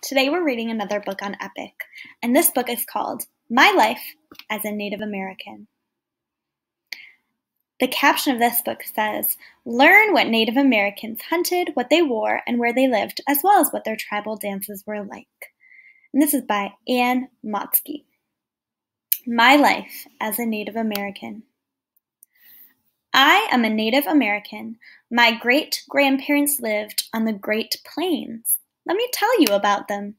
Today we're reading another book on Epic, and this book is called My Life as a Native American. The caption of this book says, Learn what Native Americans hunted, what they wore, and where they lived, as well as what their tribal dances were like. And this is by Anne Motzke. My Life as a Native American. I am a Native American. My great grandparents lived on the Great Plains. Let me tell you about them.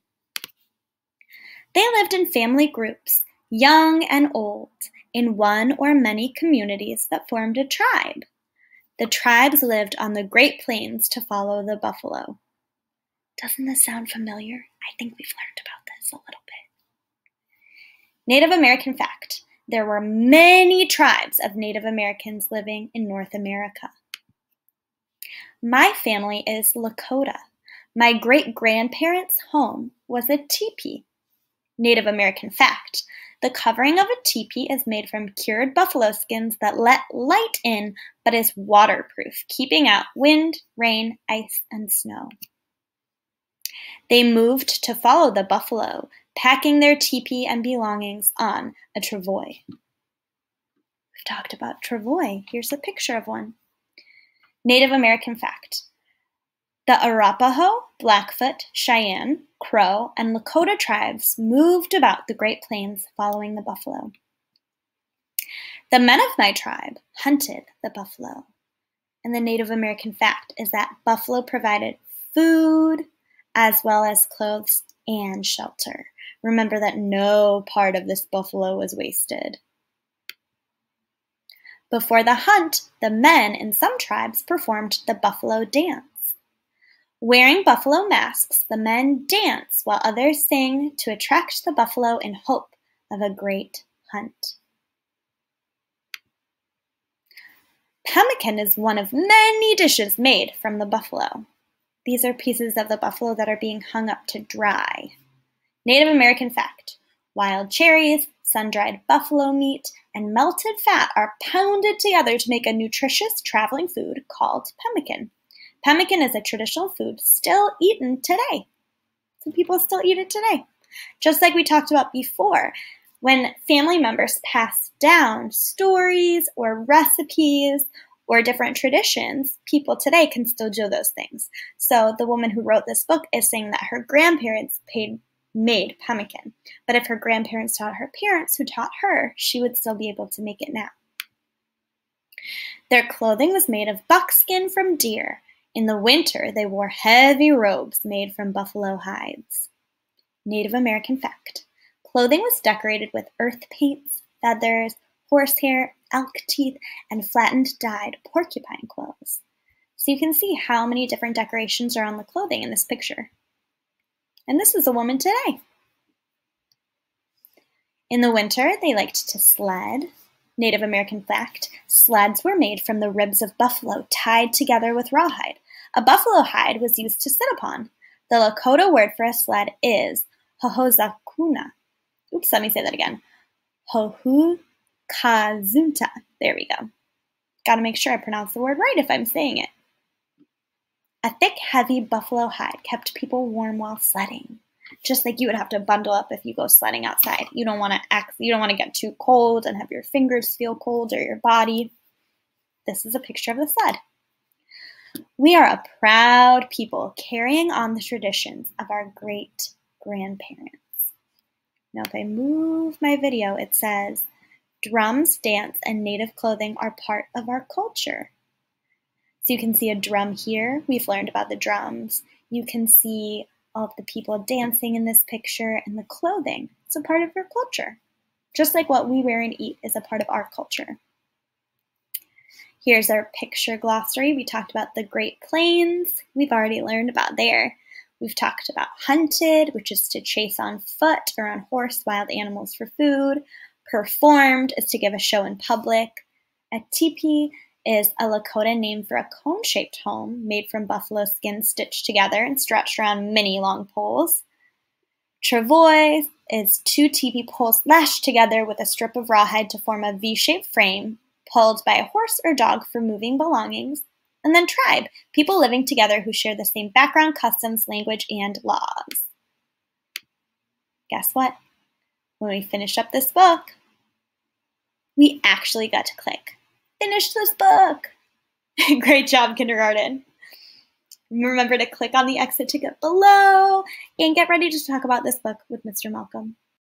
They lived in family groups, young and old, in one or many communities that formed a tribe. The tribes lived on the Great Plains to follow the buffalo. Doesn't this sound familiar? I think we've learned about this a little bit. Native American fact there were many tribes of Native Americans living in North America. My family is Lakota. My great grandparents' home was a teepee. Native American fact the covering of a teepee is made from cured buffalo skins that let light in but is waterproof, keeping out wind, rain, ice, and snow. They moved to follow the buffalo, packing their teepee and belongings on a travois. We've talked about travois. Here's a picture of one. Native American fact the Arapaho, Blackfoot, Cheyenne, Crow, and Lakota tribes moved about the Great Plains following the buffalo. The men of my tribe hunted the buffalo. And the Native American fact is that buffalo provided food as well as clothes and shelter. Remember that no part of this buffalo was wasted. Before the hunt, the men in some tribes performed the buffalo dance. Wearing buffalo masks, the men dance while others sing to attract the buffalo in hope of a great hunt. Pemmican is one of many dishes made from the buffalo. These are pieces of the buffalo that are being hung up to dry. Native American fact wild cherries, sun dried buffalo meat, and melted fat are pounded together to make a nutritious traveling food called pemmican. Pemmican is a traditional food still eaten today. Some people still eat it today. Just like we talked about before, when family members pass down stories or recipes or different traditions, people today can still do those things. So the woman who wrote this book is saying that her grandparents paid, made pemmican. But if her grandparents taught her parents who taught her, she would still be able to make it now. Their clothing was made of buckskin from deer, in the winter, they wore heavy robes made from buffalo hides. Native American fact clothing was decorated with earth paints, feathers, horsehair, elk teeth, and flattened dyed porcupine quills. So you can see how many different decorations are on the clothing in this picture. And this is a woman today. In the winter, they liked to sled. Native American fact sleds were made from the ribs of buffalo tied together with rawhide. A buffalo hide was used to sit upon. The Lakota word for a sled is hohozakuna. Oops, let me say that again. Hohukazunta. There we go. Gotta make sure I pronounce the word right if I'm saying it. A thick, heavy buffalo hide kept people warm while sledding. Just like you would have to bundle up if you go sledding outside. You don't want to act, you don't want to get too cold and have your fingers feel cold or your body. This is a picture of the sled. We are a proud people carrying on the traditions of our great grandparents. Now, if I move my video, it says drums, dance, and native clothing are part of our culture. So you can see a drum here. We've learned about the drums. You can see all of the people dancing in this picture and the clothing. It's a part of our culture. Just like what we wear and eat is a part of our culture. Here's our picture glossary. We talked about the Great Plains. We've already learned about there. We've talked about hunted, which is to chase on foot or on horse wild animals for food. Performed is to give a show in public. A teepee is a Lakota name for a cone shaped home made from buffalo skin stitched together and stretched around many long poles. Travois is two teepee poles lashed together with a strip of rawhide to form a V shaped frame pulled by a horse or dog for moving belongings, and then tribe, people living together who share the same background, customs, language, and laws. guess what? When we finish up this book, we actually got to click finish this book. Great job, kindergarten. Remember to click on the exit ticket below and get ready to talk about this book with Mr. Malcolm.